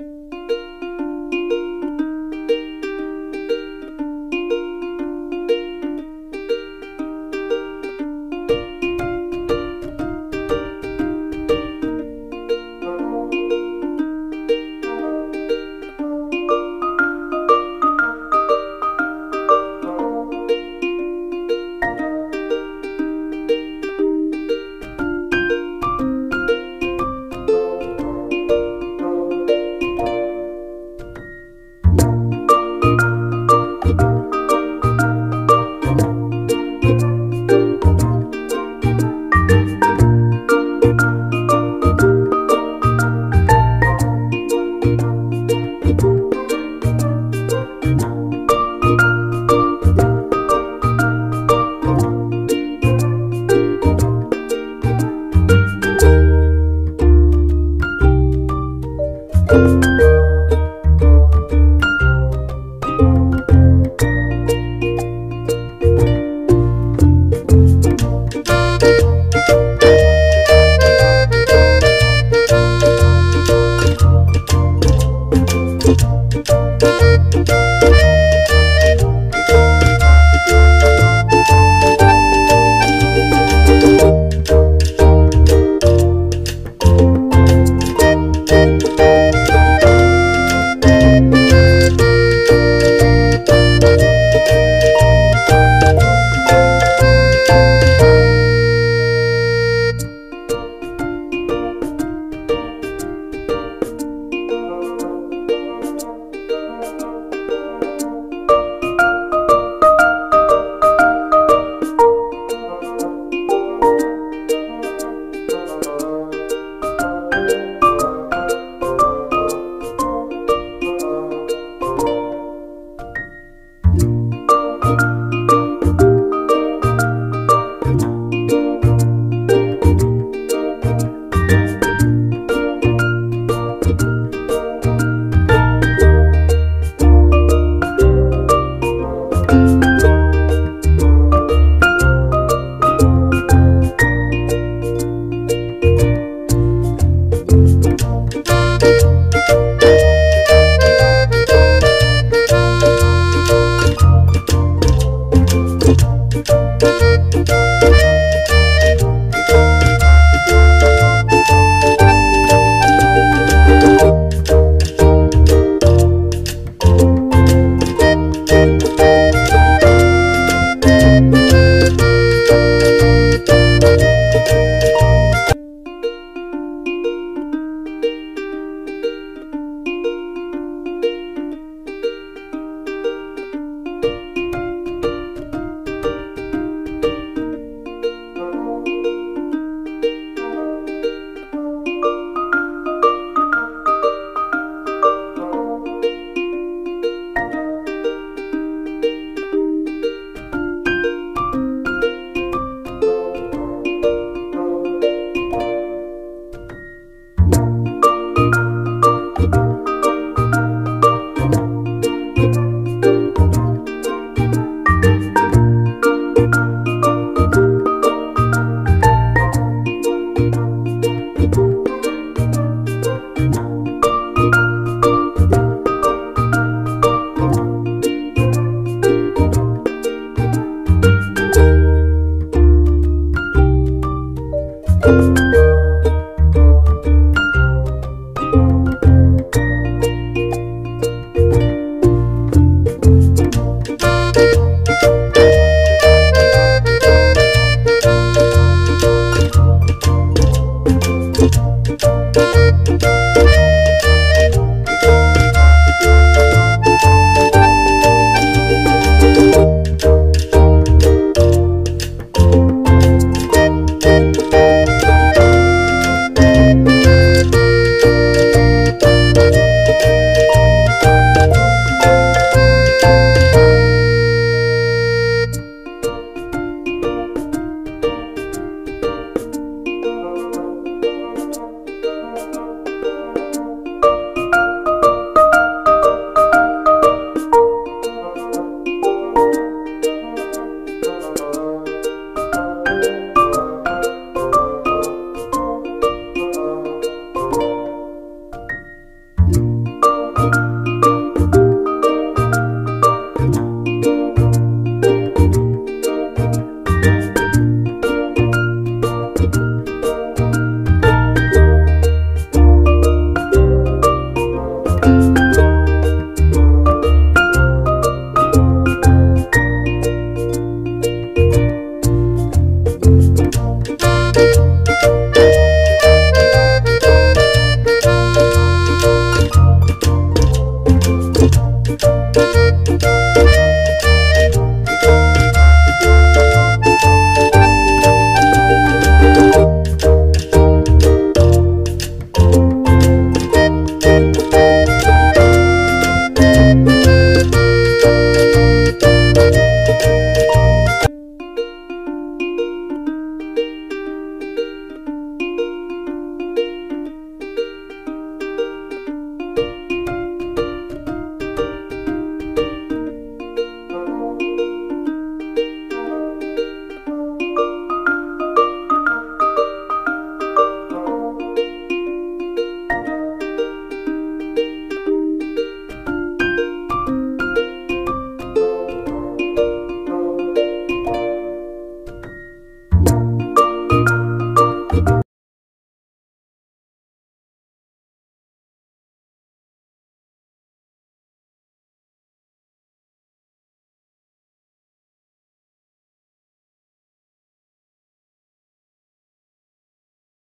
you Música